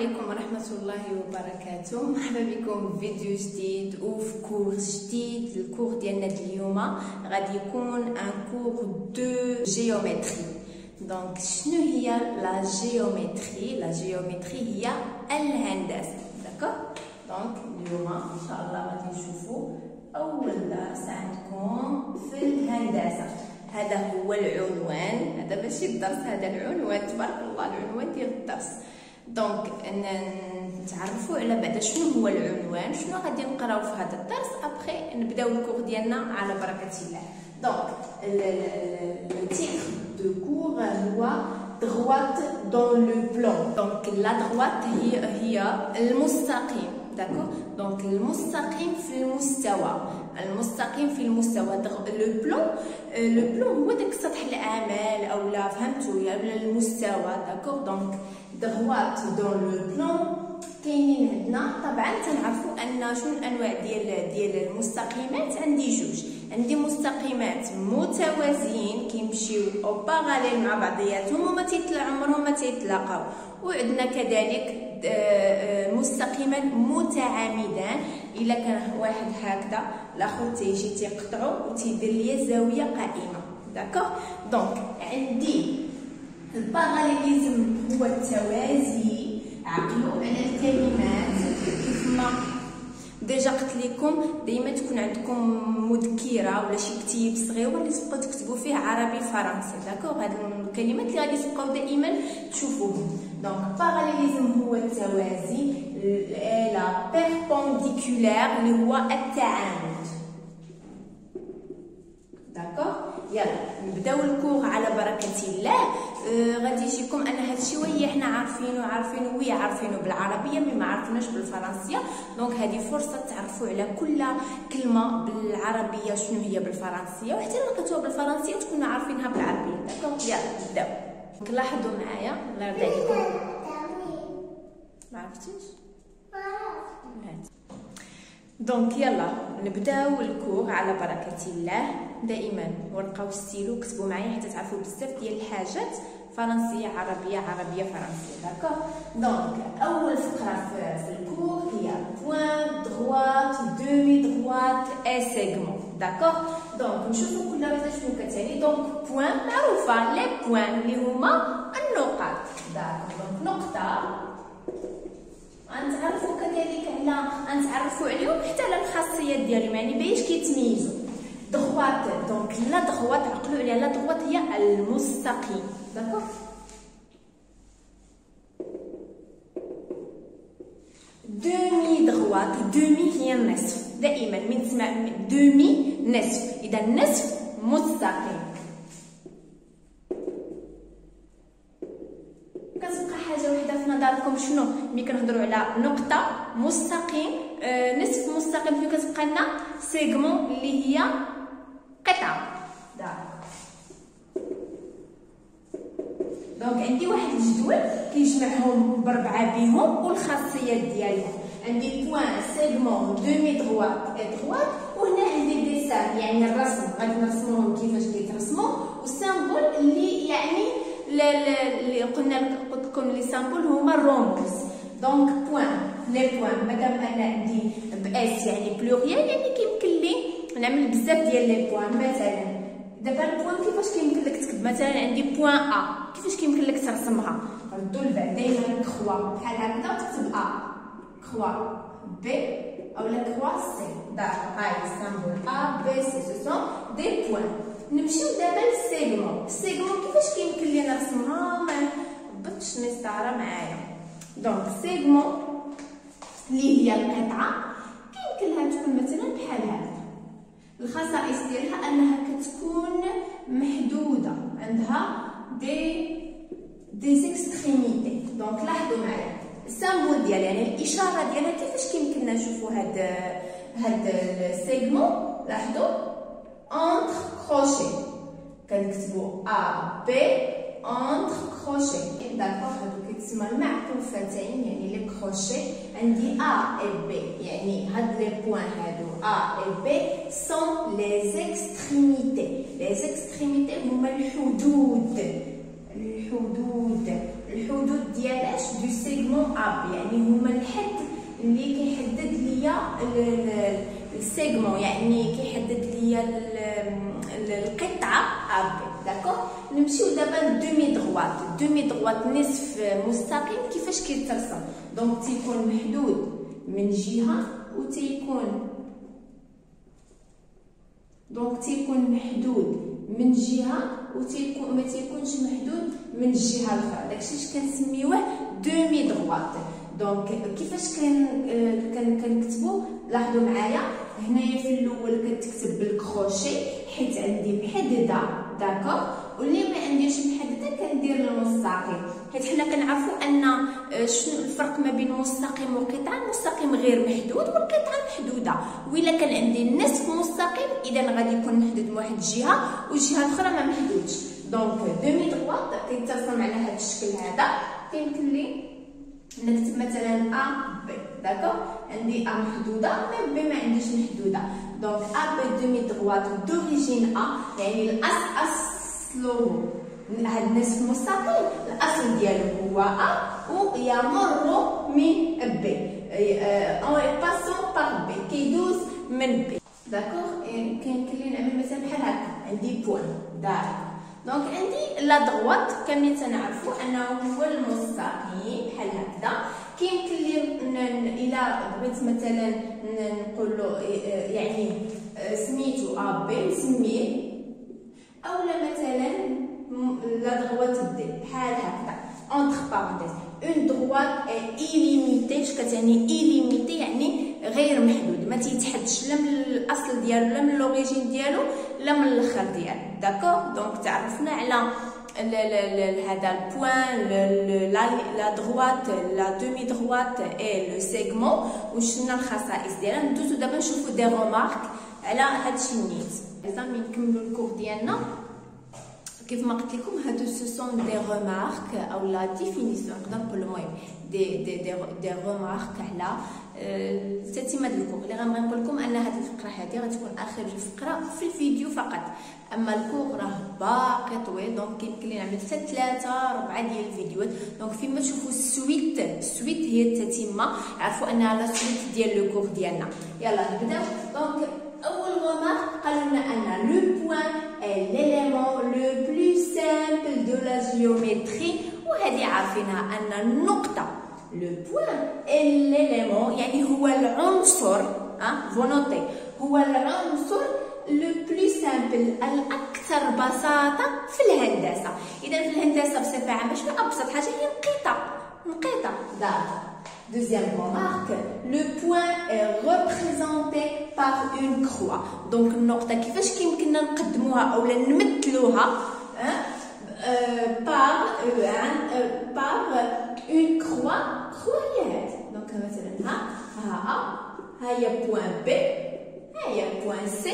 عليكم ورحمة الله وبركاته. مرحبا بكم في فيديو جديد وفي cours جديد. ال cours ديالنا اليوم غادي يكون un cours de géométrie donc شنو هي la géométrie la géométrie هي الهندسة. d'accord donc اليوم إن شاء الله غادي نشوفوا أول درس عندكم في الهندسة. هذا هو العنوان. هذا ماشي الدرس هذا العنوان. تبارك الله العنوان ديال الدرس. donc نتعرفوا على بعدا شنو هو العنوان شنو غادي نقراو في هذا الدرس après نبداو ال cours ديالنا على بركة الله. donc le titre du cours هو droite dans le plan. donc la droite هي هي المستقيم. d'accord donc المستقيم في المستوى. المستقيم في المستوى. le plan le plan هو داك سطح الأعمال اولا فهمتوا ولا المستوى. d'accord donc دغوات دون لو بلون كاينين عندنا. طبعا تنعرفوا أن شنو الأنواع ديال ديال المستقيمات؟ عندي جوج. عندي مستقيمات متوازيين كيمشيو أو باراليل مع بعضياتهم وما عمرهم ما تيتلاقاو. وعندنا كذلك آه، آه، مستقيمان متعامدان. إلا كان واحد هكذا الآخر تيجي تيقطعو وتيدير ليا زاوية قائمة. d'accord donc عندي ال parallélisme هو التوازي. عقلوا على الكلمات. كيف ما déjà قلت لكم دائما تكون عندكم مذكره ولا شي كتيب صغير اللي تبقاو تكتبوا فيه عربي فرنسي d'accord هاد الكلمات اللي غادي تبقاو دائما تشوفوهم. donc parallélisme هو التوازي. la perpendiculaire اللي هو التعامد d'accord يلا نبداو ال cours على بركة الله. غادي يجيكم أن هذا الشيء وهي حنا عارفينه عارفينه وهي عارفينه بالعربية mais ما عرفناش بالفرنسية. donc هذه فرصة تعرفوا على كل كلمة بالعربية شنو هي بالفرنسية. وحتى كتبوا بالفرنسية تكونوا عارفينها بالعربية. d'accord يلا نبداو لاحظوا معايا. الله يرضي عليكم. ما عرفتيش؟ donc يلا نبداو ال cours على بركة الله. دائما. ورقه وستيلو كتبوا معايا حتى تعرفوا بزاف ديال الحاجات. فرنسية عربية عربية فرنسية d'accord donc أول فقرة في ال cours هي point droite demi-droite et segment d'accord donc نشوفوا كل وحده شنو كتعني donc point معروفة. les points اللي هما النقاط. d'accord donc نقطة. غنتعرفوا كذلك على غنتعرفوا عليهم حتى على الخاصيات ديالهم. يعني باش كيتميزوا droite donc la droite عقلوا عليها la droite هي المستقيم. d'accord demi-droite demi هي النصف. دائما من تسمع demi نصف. إذا النصف مستقيم. كتبقى حاجة وحدة شنو؟ ملي كنهضروا على نقطة مستقيم آه نصف مستقيم فين كتبقى لنا segment اللي هي كيجمعهم بربعة بهم والخاصيات ديالهم. عندي point segment demi-droite et droite وهنا عندي dessin يعني الرسم. غادي نرسموهم كيفاش كيترسموا. وال symbole اللي يعني اللي قلنا لكم les symboles هما الرموز donc point les points مادام أنا عندي un "s" يعني pluriel يعني كيمكن لي نعمل بزاف ديال les points مثلا دابا ال point كيفاش كيمكن لك تكتب؟ مثلا عندي point A كيفاش كيمكن لك ترسمها؟ ردوا لبعد دايما كخوا بحال هكذا تكتب A croix B اولا croix C donc هاي symbole A B C ce sont des points نمشيو دابا لل segment ال segment كيفاش كيمكن لي نرسمها ما مسطره معايا donc segment اللي هي القطعه كيمكن لها تكون مثلا بحال هكا الخصائص ديالها انها كتكون محدوده عندها des des extrémités donc لاحظوا معايا ال symbole ديالها يعني الاشاره ديالها كيفاش كيمكننا نشوفوا هاد هاد ال segment لاحظوا entre crochets. كنكتبوا A B entre crochets. d'accord هادو كيتسمى المعطوفتين يعني les crochets عندي A et B يعني هاد les points هادو A et B sont les extrémités les extrémités هما الحدود الحدود. الحدود ديالاش du segment AB يعني هما الحد اللي كيحدد ليا ال segment يعني كيحدد ليا القطعة AB d'accord نمشيو دابا demi-droite demi-droite نصف مستقيم كيفاش كيترسم. دونك تيكون محدود من جهة و تيكون donc تيكون محدود من جهة و تيكون ما تيكونش محدود من الجهة الأخرى. داكشي اش كنسميوه demi-droite donc كيفاش كان كنكتبوا لاحظوا معايا هنايا في الأول كتكتب بالكروشي حيت عندي محدده d'accord واللي ما عنديش محدده كندير المستقيم حيت حنا كنعرفوا أن آه، شنو الفرق ما بين مستقيم وقطعه المستقيم غير محدود والقطعه محدودة. وإلا كان عندي النصف مستقيم إذا غادي يكون محدود من واحد الجهة والجهة الأخرى ما محدودش. donc demi-droite كيتصل على هذا الشكل هذا. كيمكن لي نكتب مثلا A B d'accord عندي A محدودة mais B ما عنديش محدودة. donc A B demi-droite d'origine A يعني الاصل اصله هاد النصف المستقيم. الأصل ديالو هو A ويمر من B en passant par B كيدوز من B d'accord كاين كلي نعمل مثلا بحال هكا؟ عندي point داير donc عندي la droite كاملين تنعرفوا أنه هو المستقيم بحال هكذا. كيمكن لي إلا بغيت مثلا نقول له يعني سميتو A B نسميه اولا مثلا la droite D بحال هكذا. entre parenthèses une droite illimitée اش كتعني illimitée يعني غير محدود. ما تيتحدش لا من الأصل ديالو لا من l'origine ديالو لا من الأخر ديالو. d'accord donc تعرفنا على هذا ال point la droite la demi-droite et le segment وشنا الخصائص ديالها؟ ندوزو دابا نشوفو des remarques على هادشي نيت زعما نكملو ال cours ديالنا كيف ما قلت لكم هادو ce sont des remarques أو la définition نقدر نقول المهم دي des des, des remarques على التتمه ديال ال cours اللي غنبغي نقول لكم ان هذه الفقره هذه غتكون اخر الفقره في الفيديو فقط اما ال cours راه باقي طويل donc يمكن لي نعمل حتى ثلاثة ربعه ديال الفيديوهات donc فيما تشوفوا ال suite ال suite هي التتمه عرفوا انها la suite ديال le cours ديالنا يلا نبداو donc اول remarque قالوا لنا ان le point est l'élément le plus simple de la géométrie وهذه عارفينها ان النقطه le point est l'élément يعني هو العنصر ها فونوتي هو العنصر le plus simple الاكثر بساطه في الهندسه اذا في الهندسه بصفه عامه شنو ابسط حاجة هي القطع القطع d'accord Deuxième remarque, le point est représenté par une croix. Donc النقطة كيفاش كيمكننا نقدموها أو نمثلوها par par une croix croix هي هاد دونك مثلا ها ها ا ها هي point B ها هي point C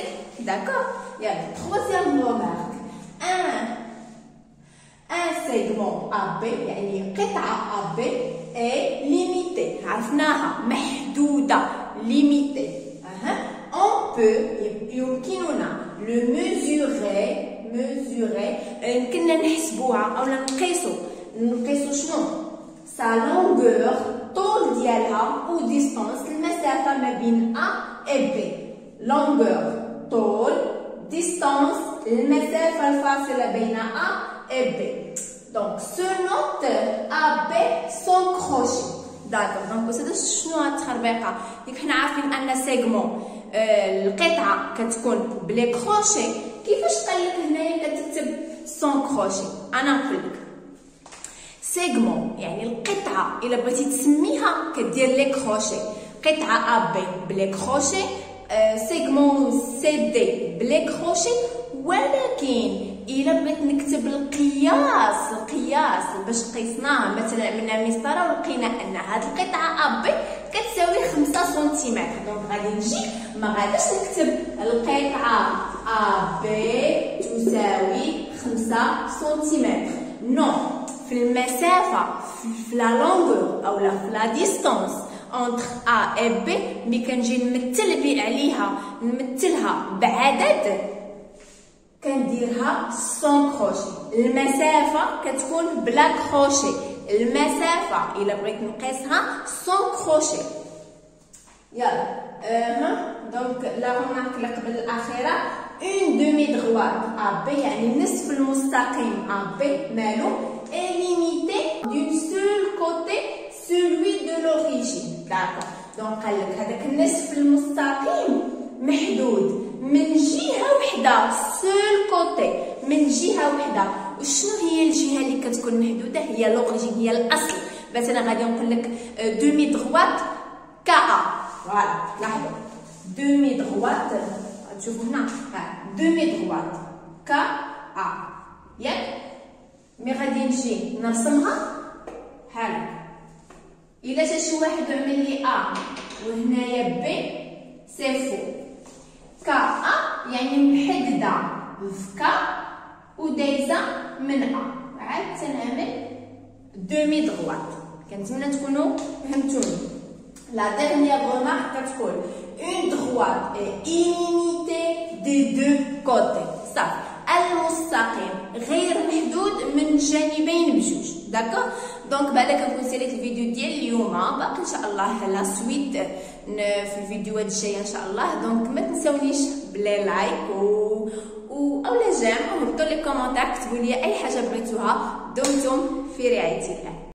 d'accord يلا troisième remarque un un segment AB يعني قطعة AB est limité عرفناها محدودة limité on peut يمكننا le mesurer mesurer يمكننا نحسبوها أو نقيسو نقيسو شنو sa longueur طول ديالها و distance المسافة ما بين A et B longueur طول distance المسافة الفاصلة بين A et B. Donc, ce note A, B sans crochets. d'accord donc هذا شنو هاد التخربيقه ديك حنا عارفين ان segment القطعه كتكون ب les crochets كيفاش قال لك هنايا كتكتب sans crochets أنا نقول لك segment يعني القطعه الا بغيتي تسميها كدير les crochets قطعه AB ب les crochets segment CD ب les crochets ولكن إلا بغيت نكتب القياس القياس باش قيسناه مثلا من مسطره ولقينا أن هاد القطعة AB كتساوي 5 سنتيمتر. donc غادي نجي ما غاديش نكتب القطعة AB تساوي 5 سنتيمتر. non في المسافة في la longueur أو لا في la distance entre A و B ملي كنجي نمثل عليها نمثلها بعدد كنديرها sans crochets المسافه كتكون بلا crochets المسافه الا بغيت نقيسها sans crochets يلا أها donc la remarque اللي قبل الاخيره une demi-droite AB يعني نصف المستقيم AB مالو limité d'une seule côté celui de l'origine. D'accord. donc قال لك هذاك النصف المستقيم محدود من جهة وحدة seul côté من جهة وحدة. وشنو هي الجهة اللي كتكون محدودة؟ هي l'origine هي الأصل. مثلا غادي نقول لك demi-droite KA voilà لاحظوا. demi-droite تشوفوا هنا. demi-droite K A. ياك؟ mais غادي نجي نرسمها. بحال إلا جا شي واحد وعمل لي A وهنايا B c'est faux. K يعني محددة. في K ودايزه من A. عاد تنعمل demi-droite. كنتمنى تكونوا فهمتوني. la dernière remarque كتكون une droite illimitée des deux côtés. صافي المستقيم غير محدود من جانبين بجوج. d'accord donc بعدا كنكون ساليت الفيديو ديال اليوم باقي إن شاء الله la suite في الفيديوهات الجاية إن شاء الله. donc ما تنساونيش ب les likes و و اولا j'aime وهبطوا les commentaires كتبوا لي أي حاجة بغيتوها. دمتم في رعاية الله.